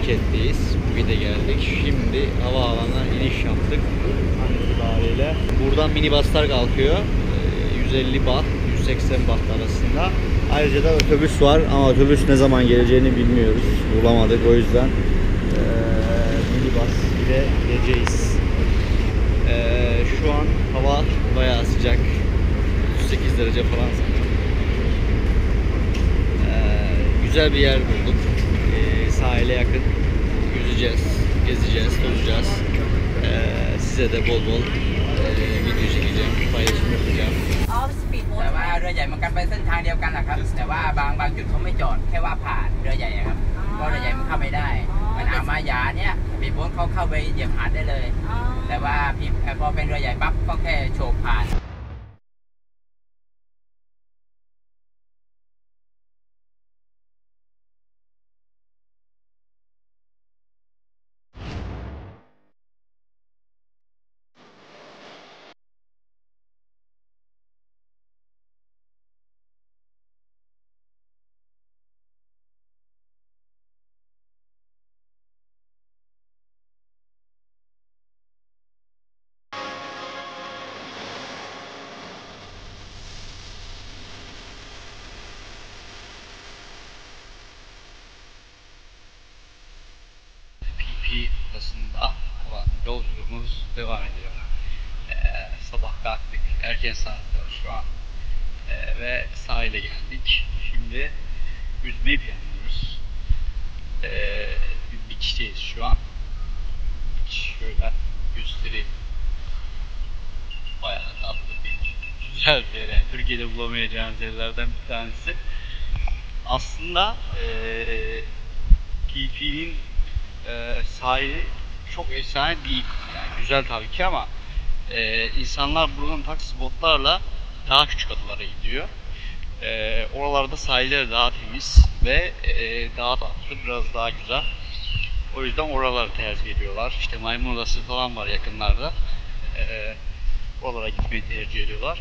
Phuket'teyiz. Phuket'e geldik. Şimdi havaalanına iniş yaptık. An itibariyle. Buradan minibuslar kalkıyor. Ee, 150 baht, 180 baht arasında. Ayrıca da otobüs var ama otobüs ne zaman geleceğini bilmiyoruz. Bulamadık o yüzden ee, minibus ile gideceğiz. Ee, şu an hava bayağı sıcak. 38 derece falan sanırım. Ee, güzel bir yer bulduk. Ee, sahile yakın. Yüzeceğiz, gezeceğiz, tozacağız. Ee, size de bol bol e, video çekeceğim, paylaşım yapacağım. all speed แต่ว่าเรือใหญ่มันกันไปเส้นทางเดียวกันแหละครับ แต่ว่าบางบางจุดเขาไม่จอดแค่ว่าผ่านเรือใหญ่อะครับเพราะเรือใหญ่มันเข้าไม่ได้เหมันอามายาเนี่ยปีโบ๊ทเขาเข้าไปเหยียบหาดได้เลย แต่ว่าพี่พอเป็นเรือใหญ่ปั๊บก็แค่โฉบผ่าน PP adasında olan yolculuğumuz devam ediyor. Ee, sabah kalktık, erken saatler şu an. Ee, ve sahile geldik. Şimdi yüzmeyi planlıyoruz. Ee, bir beach'teyiz şu an. Şöyle göstereyim. Bayağı tatlı bir, güzel bir yer. Türkiye'de bulamayacağınız yerlerden bir tanesi. Aslında ee, PP'nin e, sahili çok efsane değil. Yani güzel tabii ki ama e, insanlar buradan taksi botlarla daha küçük adalara gidiyor. E, oralarda sahilleri daha temiz ve e, daha tatlı, biraz daha güzel. O yüzden oraları tercih ediyorlar. İşte maymun adası falan var yakınlarda. E, oralara gitmeyi tercih ediyorlar.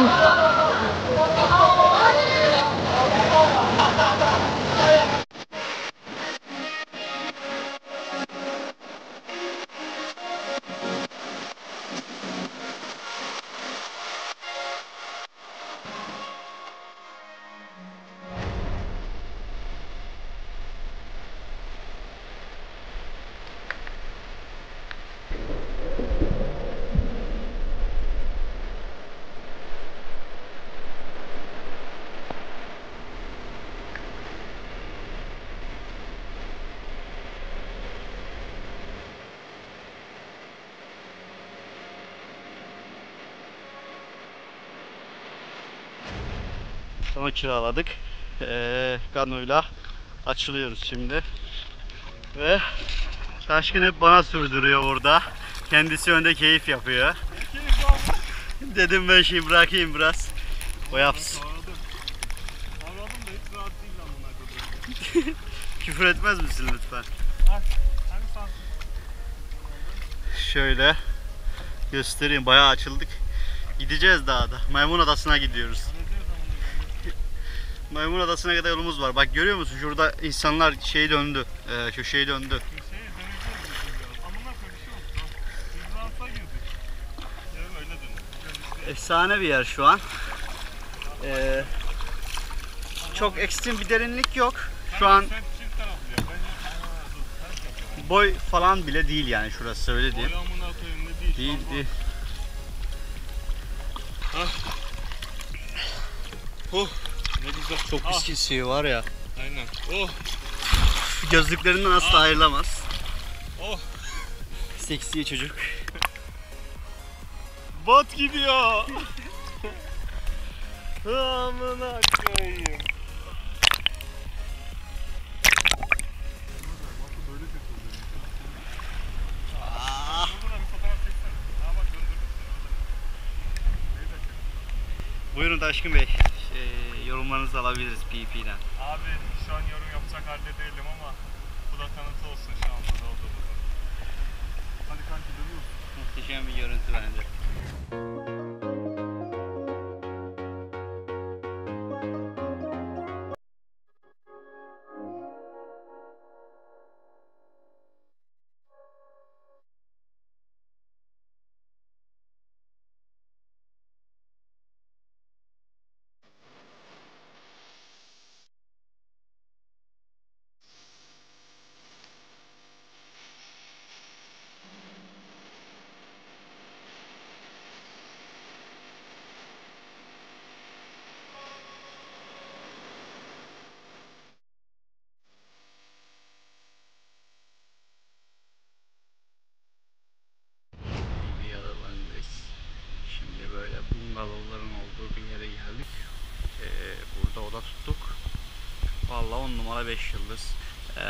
你了。Sonra kiraladık. Ee, Gano'yla açılıyoruz şimdi. Ve Taşkın hep bana sürdürüyor burada. Kendisi önde keyif yapıyor. Dedim ben şimdi bırakayım biraz. O yapsın. Küfür etmez misin lütfen? Şöyle göstereyim. Bayağı açıldık. Gideceğiz daha da. Maymun Adası'na gidiyoruz. Maymun Adası'na kadar yolumuz var. Bak görüyor musun? Şurada insanlar şey döndü. Ee, döndü. şey dönelim. Efsane bir yer şu an. Ee, çok ekstrem bir derinlik yok. Şu an boy falan bile değil yani şurası öyle diyeyim. Değil. Değil. Oh ne güzel. Çok Ah, pis kesiyor var ya. Aynen. Oh Gözlüklerinden asla ayrılamaz. oh. Seksi çocuk. Bat gidiyor. Amına koyayım. Ah. Buyurun Taşkın Bey. Yorumlarınızı alabiliriz PP'den. Abi şu an yorum yapacak halde değilim ama bu da kanıtı olsun şu an burada olduğumuzun. Hadi kanki dönüyoruz. Muhteşem bir görüntü bence. 10 numara 5 yıldız. Ee,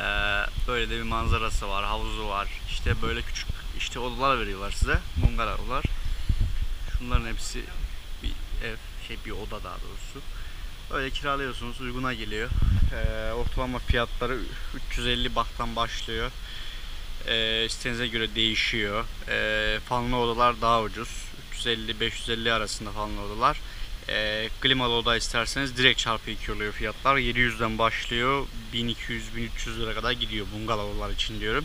böyle de bir manzarası var, havuzu var. İşte böyle küçük işte odalar veriyorlar size. Bungalovlar. Şunların hepsi bir ev, şey bir oda daha doğrusu. Böyle kiralıyorsunuz, uyguna geliyor. Ee, ortalama fiyatları 350 bahtan başlıyor. Ee, isteğinize göre değişiyor. Ee, fanlı odalar daha ucuz. 350-550 arasında fanlı odalar. Ee, klimalı oda isterseniz direkt çarpı 2 oluyor fiyatlar. 700'den başlıyor. 1200-1300 lira kadar gidiyor bungalovlar için diyorum.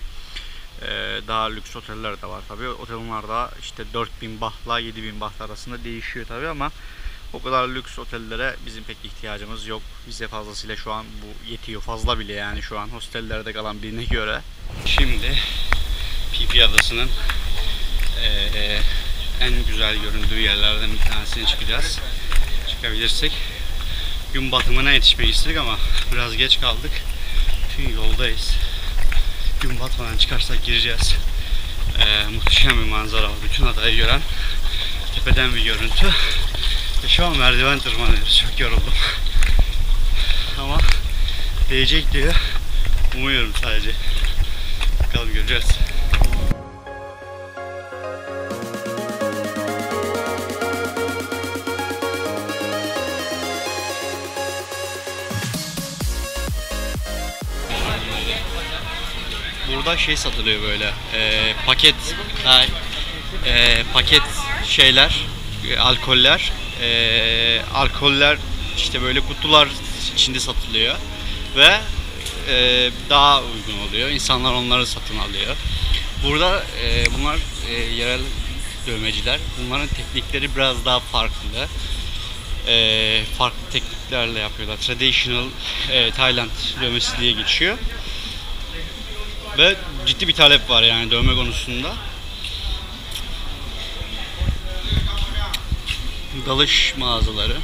Ee, daha lüks oteller de var tabi. Otellarda işte 4000 bahtla 7000 baht arasında değişiyor tabi ama o kadar lüks otellere bizim pek ihtiyacımız yok. Bize fazlasıyla şu an bu yetiyor. Fazla bile yani şu an hostellerde kalan birine göre. Şimdi PP Adası'nın eee, en güzel göründüğü yerlerden bir tanesine çıkacağız. Çıkabilirsek. Gün batımına yetişmek istedik ama biraz geç kaldık. Çünkü yoldayız. Gün batmadan çıkarsak gireceğiz. Eee, muhteşem bir manzara var. Bütün adayı gören tepeden bir görüntü. Ve şu an merdiven tırmanıyoruz. Çok yoruldum. Ama değecek diye umuyorum sadece. Bakalım göreceğiz. Burada şey satılıyor böyle e, paket e, paket şeyler e, alkoller e, alkoller işte böyle kutular içinde satılıyor ve e, daha uygun oluyor. İnsanlar onları satın alıyor. Burada e, bunlar e, yerel dövmeciler. Bunların teknikleri biraz daha farklı. E, farklı tekniklerle yapıyorlar. Traditional e, Thailand dövmesi diye geçiyor. Ve ciddi bir talep var yani dövme konusunda. Dalış mağazaları.